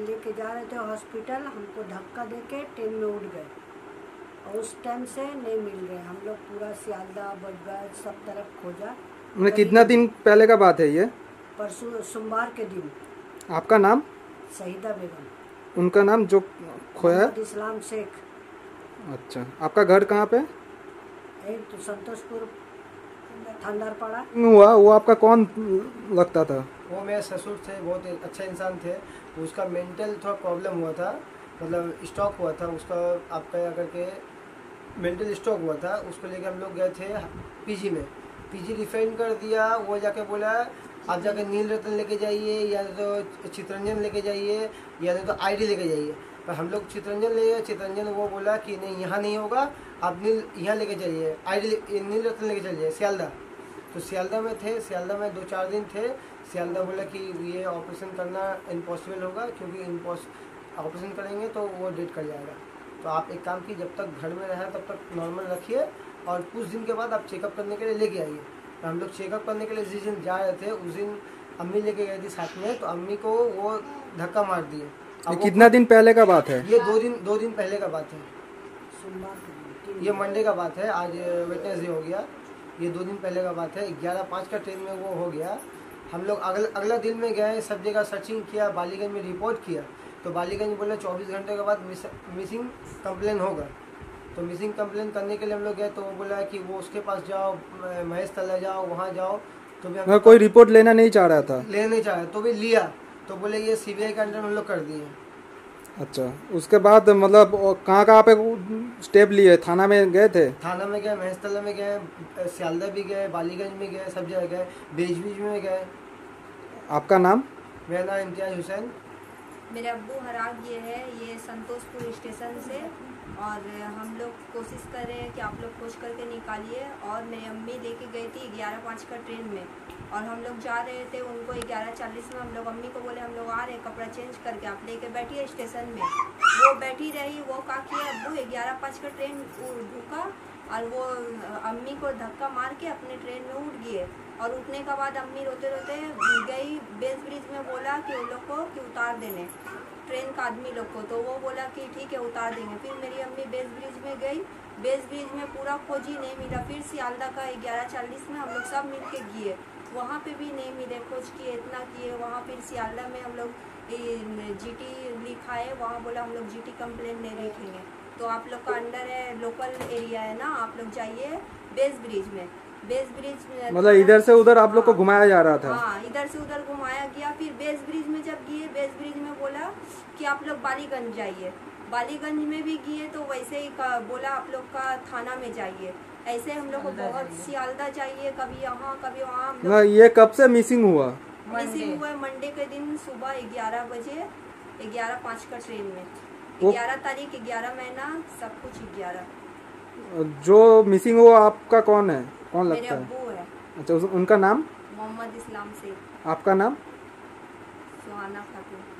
लेके जा रहे थे हॉस्पिटल हमको धक्का देके ट्रेन में उठ गए। और उस टाइम से नहीं मिल रहे। हम लोग पूरा सियालदा बजगज सब तरफ़ खोजा। मतलब कितना दिन पहले का बात है ये? परसों सोमवार के दिन। आपका नाम? शहीदा बेगम। उनका नाम जो खोया इस्लाम शेख। अच्छा। आपका घर कहाँ पे? एक हुआ वो आपका कौन लगता था? वो मेरे ससुर थे बहुत अच्छे इंसान थे। उसका मेंटल थोड़ा प्रॉब्लम हुआ था मतलब स्टॉक हुआ था उसका आपका या करके मेंटल स्टॉक हुआ था उसको लेके हम लोग गए थे पीजी में। पीजी रिफाइंड कर दिया वो जाके बोला आप जाके नील रतन लेके जाइए या तो चितरंजन लेके जाइए या नहीं तो आईडी लेके जाइए। पर हम लोग चितरंजन ले गए। चितरंजन वो बोला कि नहीं, यहाँ नहीं होगा, आप नील, यहाँ लेके चलिए। आई नील रत्न लेके चलिए, सियालदा। तो सियालदा में थे, सियालदा में दो चार दिन थे। सियालदा बोला कि ये ऑपरेशन करना इम्पॉसिबल होगा, क्योंकि इम्पॉस ऑपरेशन करेंगे तो वो डेट कर जाएगा। तो आप एक काम की जब तक घर में रहें, तब तक नॉर्मल रखिए और कुछ दिन के बाद आप चेकअप करने के लिए लेके आइए। तो हम लोग चेकअप करने के लिए जिस दिन जा रहे थे, उस दिन अम्मी लेके गई थी साथ में तो अम्मी को वो धक्का मार दिए। ये कितना दिन पहले का बात है? ये दो दिन दो दिन पहले का बात है। ये मंडे का बात है आज वेटनेसडे हो गया। ये दो दिन पहले का बात है ग्यारह पाँच का ट्रेन में वो हो गया। हम लोग अगला अगला दिन में गए सब जगह सर्चिंग किया बालीगंज में रिपोर्ट किया। तो बालीगंज बोला चौबीस घंटे के बाद मिसिंग कंप्लेन होगा। तो मिसिंग कंप्लेन करने के लिए हम लोग गए तो वो बोला कि वो उसके पास जाओ महेश तला जाओ वहाँ जाओ। तो भी कोई रिपोर्ट लेना नहीं चाह रहा था। लेना नहीं चाहे तो भी लिया। तो बोले ये सी बी आई के अंडर हम लोग कर दिए। अच्छा उसके बाद मतलब कहाँ कहाँ पे स्टेप लिए? थाना में गए थे? थाना में गए महेशतला में गए सियालदा भी गए बालीगंज में गए सब जगह गए बेज बीच में गए। आपका नाम? मेरा नाम इम्तियाज़ हुसैन। मेरे अबू हराग ये है, ये संतोषपुर स्टेशन से। और हम लोग कोशिश कर रहे हैं कि आप लोग खोज करके निकालिए। और मेरी अम्मी लेके गई थी ग्यारह पाँच का ट्रेन में। और हम लोग जा रहे थे, उनको ग्यारह चालीस में हम लोग, अम्मी को बोले हम लोग आ रहे हैं, कपड़ा चेंज करके आप लेके बैठिए स्टेशन में। वो बैठी रही, वो का किया, अब्बू ग्यारह पाँच का ट्रेन रुका। और वो अम्मी को धक्का मार के अपने ट्रेन में उठ गए। और उठने के बाद अम्मी रोते रोते गई बेस ब्रिज में बोला कि उन लोग को कि उतार देने, ट्रेन का आदमी लोग को। तो वो बोला कि ठीक है, उतार देंगे। फिर मेरी अम्मी बेस ब्रिज में गई। बेस ब्रिज में पूरा खोजी नहीं मिला। फिर सियालदा का ग्यारह चालीस में हम लोग सब मिल के गए। वहाँ पे भी नहीं मिले, खोज किए, इतना किए। वहाँ फिर सियालदा में हम लोग जी जीटी लिखाए वहाँ बोला हम लोग जीटी कंप्लेन नहीं लिखेंगे। तो आप लोग का अंडर है, लोकल एरिया है ना, आप लोग जाइए बेस ब्रिज में। बेस ब्रिज में मतलब इधर से उधर आप लोग को हाँ। घुमाया जा रहा था? हाँ इधर से उधर घुमाया गया। फिर बेस ब्रिज में जब गए बेस ब्रिज में बोला कि आप लोग बालीगंज जाइए। बालीगंज में भी गए तो वैसे ही का- बोला आप लोग का थाना में जाइए। ऐसे हम लोग को बहुत सियालदा चाहिए कभी यहाँ कभी वहाँ ये कब से मिसिंग हुआ? मिसिंग हुआ मंडे के दिन सुबह ग्यारह बजे ग्यारह पाँच का ट्रेन में। ग्यारह तारीख ग्यारह महीना सब कुछ ग्यारह। जो मिसिंग हो आपका कौन है? कौन मेरे लगता है? है। अच्छा उनका नाम? मोहम्मद इस्लाम से आपका नाम? सुहाना खातून।